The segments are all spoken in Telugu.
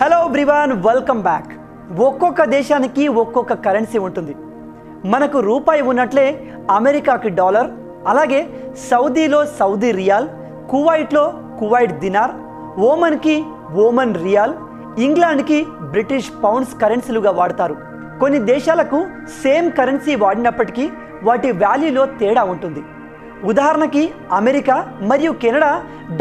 హలో బ్రివాన్ వెల్కమ్ బ్యాక్ ఒక్కొక్క దేశానికి ఒక్కొక్క కరెన్సీ ఉంటుంది. మనకు రూపాయి ఉన్నట్లే అమెరికాకి డాలర్ అలాగే సౌదీలో సౌదీ రియాల్ కువైట్లో కువైట్ దినార్ ఓమన్కి ఓమన్ రియాల్ ఇంగ్లాండ్కి బ్రిటిష్ పౌండ్స్ కరెన్సీలుగా వాడతారు. కొన్ని దేశాలకు సేమ్ కరెన్సీ వాడినప్పటికీ వాటి వాల్యూలో తేడా ఉంటుంది. ఉదాహరణకి అమెరికా మరియు కెనడా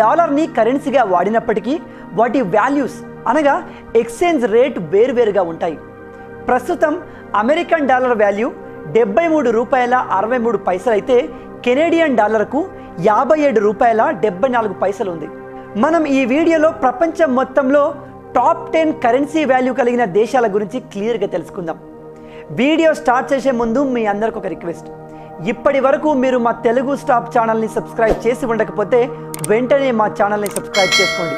డాలర్ని కరెన్సీగా వాడినప్పటికీ వాటి వాల్యూస్ అనగా ఎక్స్చేంజ్ రేట్ వేరువేరుగా ఉంటాయి. ప్రస్తుతం అమెరికన్ డాలర్ వాల్యూ డెబ్బై మూడు రూపాయల అరవై మూడు పైసలు అయితే కెనేడియన్ డాలర్కు యాభై ఏడు రూపాయల డెబ్బై నాలుగు పైసలు ఉంది. మనం ఈ వీడియోలో ప్రపంచం మొత్తంలో టాప్ టెన్ కరెన్సీ వాల్యూ కలిగిన దేశాల గురించి క్లియర్గా తెలుసుకుందాం. వీడియో స్టార్ట్ చేసే ముందు మీ అందరికి ఒక రిక్వెస్ట్. ఇప్పటి వరకు మీరు మా తెలుగు స్టాప్ ఛానల్ని సబ్స్క్రైబ్ చేసి ఉండకపోతే వెంటనే మా ఛానల్ని సబ్స్క్రైబ్ చేసుకోండి.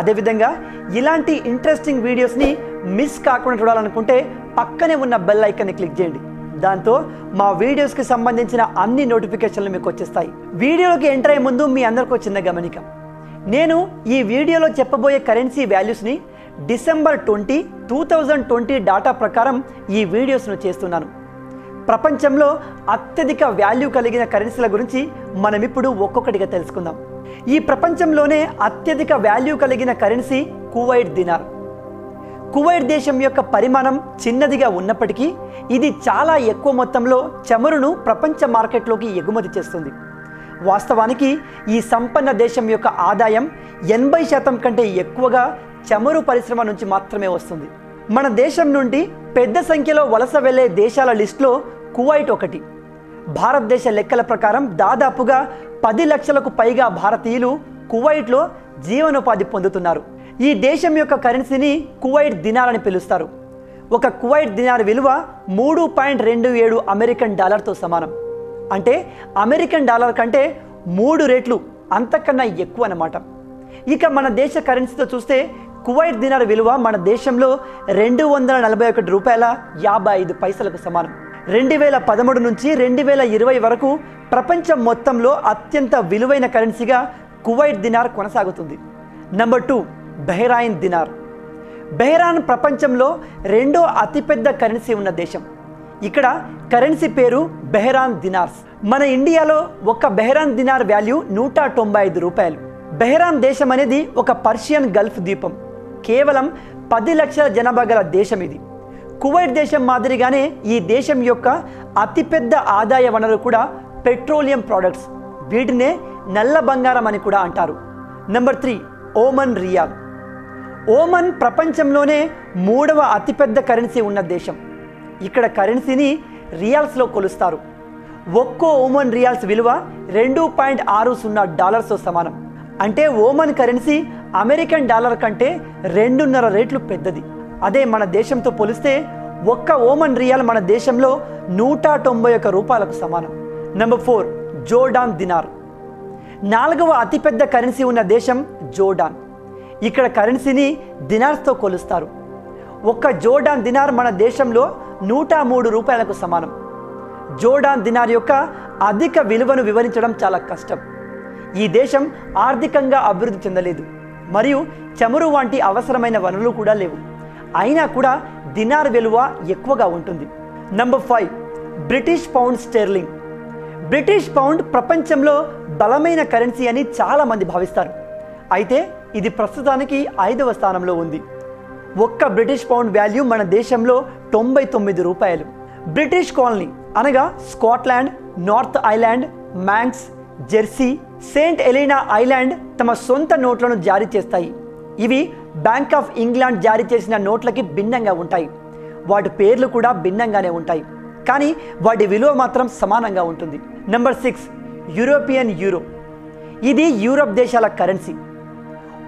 అదేవిధంగా ఇలాంటి ఇంట్రెస్టింగ్ వీడియోస్ని మిస్ కాకుండా చూడాలనుకుంటే పక్కనే ఉన్న బెల్ ఐకాన్ని క్లిక్ చేయండి. దాంతో మా వీడియోస్కి సంబంధించిన అన్ని నోటిఫికేషన్లు మీకు వచ్చేస్తాయి. వీడియోలోకి ఎంటర్ అయ్యే ముందు మీ అందరికీ చిన్న గమనిక. నేను ఈ వీడియోలో చెప్పబోయే కరెన్సీ వాల్యూస్ని December twenty two thousand twenty data ప్రకారం ఈ వీడియోస్ను చేస్తున్నాను. ప్రపంచంలో అత్యధిక వాల్యూ కలిగిన కరెన్సీల గురించి మనం ఇప్పుడు ఒక్కొక్కటిగా తెలుసుకుందాం. ఈ ప్రపంచంలోనే అత్యధిక వాల్యూ కలిగిన కరెన్సీ కువైట్ దినార్. కువైట్ దేశం యొక్క పరిమాణం చిన్నదిగా ఉన్నప్పటికీ ఇది చాలా ఎక్కువ మొత్తంలో చమురును ప్రపంచ మార్కెట్లోకి ఎగుమతి చేస్తుంది. వాస్తవానికి ఈ సంపన్న దేశం యొక్క ఆదాయం ఎనభై శాతం కంటే ఎక్కువగా చమురు పరిశ్రమ నుంచి మాత్రమే వస్తుంది. మన దేశం నుండి పెద్ద సంఖ్యలో వలస వెళ్ళే దేశాల లిస్టులో కువైట్ ఒకటి. భారతదేశ లెక్కల ప్రకారం దాదాపుగా పది లక్షలకు పైగా భారతీయులు కువైట్లో జీవనోపాధి పొందుతున్నారు. ఈ దేశం యొక్క కరెన్సీని కువైట్ దినారని పిలుస్తారు. ఒక కువైట్ దినార్ విలువ మూడు పాయింట్ రెండు ఏడు అమెరికన్ డాలర్తో సమానం. అంటే అమెరికన్ డాలర్ కంటే మూడు రెట్లు అంతకన్నా ఎక్కువ అన్నమాట. ఇక మన దేశ కరెన్సీతో చూస్తే కువైట్ దినార్ విలువ మన దేశంలో రెండు వందల నలభై ఒకటి రూపాయల యాభై ఐదు పైసలకు సమానం. రెండు వేల పదమూడు నుంచి రెండు వేల ఇరవై వరకు ప్రపంచం మొత్తంలో అత్యంత విలువైన కరెన్సీగా కువైట్ దినార్ కొనసాగుతుంది. Number two Bahrain dinar. Bahrain ప్రపంచంలో రెండో అతిపెద్ద కరెన్సీ ఉన్న దేశం. ఇక్కడ కరెన్సీ పేరు బెహ్రాన్ దినార్స్. మన ఇండియాలో ఒక బెహ్రాన్ దినార్ వాల్యూ నూట తొంభై ఐదు రూపాయలు. బెహ్రాన్ దేశం అనేది ఒక పర్షియన్ గల్ఫ్ ద్వీపం. కేవలం పది లక్షల జనాభా గల దేశం ఇది. కువైట్ దేశం మాదిరిగానే ఈ దేశం యొక్క అతిపెద్ద ఆదాయ వనరు కూడా పెట్రోలియం ప్రోడక్ట్స్. వీటినే నల్ల బంగారం అని కూడా అంటారు. Number three Oman riyal. Oman ప్రపంచంలోనే మూడవ అతిపెద్ద కరెన్సీ ఉన్న దేశం. ఇక్కడ కరెన్సీని రియాల్స్లో కొలుస్తారు. ఒక్కో ఓమన్ రియాల్స్ విలువ రెండు పాయింట్ ఆరు సున్నా డాలర్స్తో సమానం. అంటే ఓమన్ కరెన్సీ అమెరికన్ డాలర్ కంటే రెండున్నర రేట్లు పెద్దది. అదే మన దేశంతో పోలిస్తే ఒక్క ఓమన్ రియాల్ మన దేశంలో నూట తొంభై ఒక్క రూపాయలకు సమానం. Number four Jordan dinar. నాలుగవ అతిపెద్ద కరెన్సీ ఉన్న దేశం జోర్డాన్. ఇక్కడ కరెన్సీని దినార్స్తో కొలుస్తారు. ఒక్క జోర్డాన్ దినార్ మన దేశంలో నూట మూడు రూపాయలకు సమానం. జోర్డాన్ దినార్ యొక్క అధిక విలువను వివరించడం చాలా కష్టం. ఈ దేశం ఆర్థికంగా అభివృద్ధి చెందలేదు. మరియు చమురు వంటి అవసరమైన వనరులు కూడా లేవు. అయినా కూడా దినార్ విలువ ఎక్కువగా ఉంటుంది. Number five British pound sterling British pound ప్రపంచంలో బలమైన కరెన్సీ అని చాలామంది భావిస్తారు. అయితే ఇది ప్రస్తుతానికి ఐదవ స్థానంలో ఉంది. ఒక్క బ్రిటిష్ పౌండ్ వాల్యూ మన దేశంలో తొంభై తొమ్మిది రూపాయలు. బ్రిటిష్ కాలనీ అనగా Scotland north island Manx Jersey Saint Helena island తమ సొంత నోట్లను జారీ చేస్తాయి. ఇవి బ్యాంక్ ఆఫ్ ఇంగ్లాండ్ జారీ చేసిన నోట్లకి భిన్నంగా ఉంటాయి. వాటి పేర్లు కూడా భిన్నంగానే ఉంటాయి. కానీ వాటి విలువ మాత్రం సమానంగా ఉంటుంది. నెంబర్ సిక్స్ యూరోపియన్ యూరో ఇది యూరోప్ దేశాల కరెన్సీ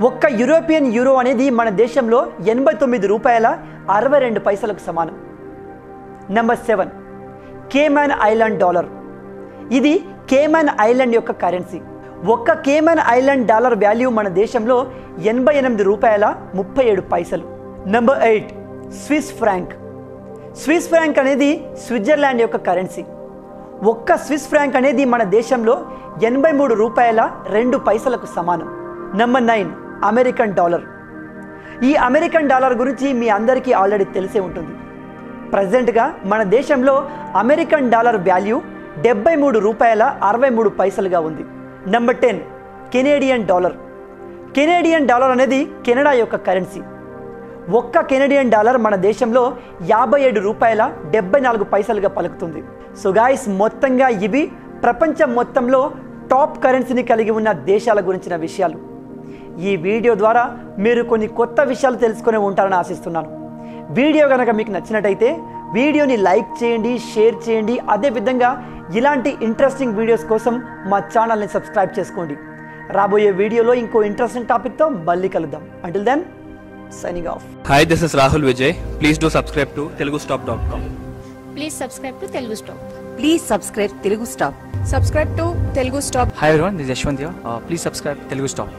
ఒక్క యూరోపియన్ యూరో అనేది మన దేశంలో ఎనభై తొమ్మిది రూపాయల అరవై రెండు పైసలకు సమానం. Number seven Cayman island dollar ఇది కేమాన్ ఐలాండ్ యొక్క కరెన్సీ ఒక్క కేమన్ ఐలాండ్ డాలర్ వాల్యూ మన దేశంలో ఎనభై ఎనిమిది రూపాయల ముప్పై ఏడు పైసలు. Number eight Swiss franc Swiss franc అనేది స్విట్జర్లాండ్ యొక్క కరెన్సీ ఒక్క స్విస్ ఫ్రాంక్ అనేది మన దేశంలో ఎనభై మూడు రూపాయల రెండు పైసలకు సమానం. నెంబర్ నైన్ అమెరికన్ డాలర్ ఈ అమెరికన్ డాలర్ గురించి మీ అందరికీ ఆల్రెడీ తెలిసే ఉంటుంది. ప్రజెంట్గా మన దేశంలో అమెరికన్ డాలర్ వాల్యూ డెబ్బై మూడు రూపాయల అరవై మూడు పైసలుగా ఉంది. Number ten Canadian dollar Canadian dollar అనేది కెనడా యొక్క కరెన్సీ ఒక్క కెనడియన్ డాలర్ మన దేశంలో యాభై ఏడు రూపాయల డెబ్బై నాలుగు పైసలుగా పలుకుతుంది. సో గాయస్ మొత్తంగా ఇవి ప్రపంచం మొత్తంలో టాప్ కరెన్సీని కలిగి ఉన్న దేశాల గురించిన విషయాలు. ఈ వీడియో ద్వారా మీరు కొన్ని కొత్త విషయాలు తెలుసుకొని ఉంటారని ఆశిస్తున్నాను. వీడియో కనుక మీకు నచ్చినట్టయితే వీడియోని లైక్ చేయండి షేర్ చేయండి. అదేవిధంగా ఇలాంటి ఇంట్రెస్టింగ్ వీడియోస్ కోసం మా ఛానల్ని సబ్స్క్రైబ్ చేసుకోండి. రాబోయే వీడియోలో ఇంకో ఇంట్రెస్టింగ్ టాపిక్తో మళ్ళీ కలుద్దాం. Until then signing off hi this is Rahul Vijay please do subscribe to Telugu stop dot com please subscribe to Telugu stop please subscribe Telugu stop subscribe to Telugu stop hi everyone this Yashwant please subscribe Telugu stop